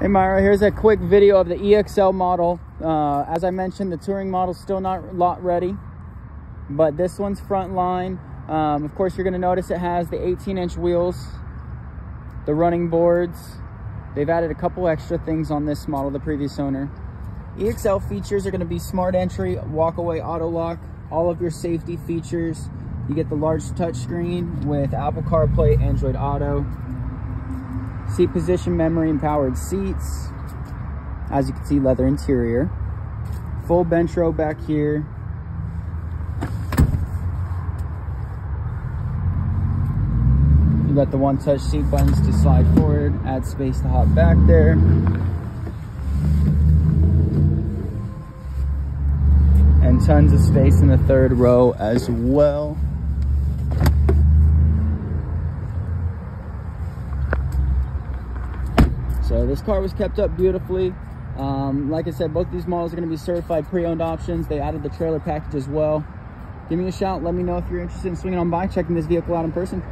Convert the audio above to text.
Hey Mayra, here's a quick video of the EXL model. Uh, as I mentioned, the touring model still not lot ready, but this one's front line. Um, of course, you're gonna notice it has the 18 inch wheels, the running boards. They've added a couple extra things on this model, the previous owner. EXL features are gonna be smart entry, walk-away auto lock, all of your safety features. You get the large touchscreen with Apple CarPlay, Android Auto, seat position memory and powered seats. As you can see leather interior. Full bench row back here. You got the one touch seat buttons to slide forward add space to hop back there. And tons of space in the third row as well So this car was kept up beautifully. Um, like I said, both these models are going to be certified pre-owned options. They added the trailer package as well. Give me a shout. Let me know if you're interested in swinging on by, checking this vehicle out in person.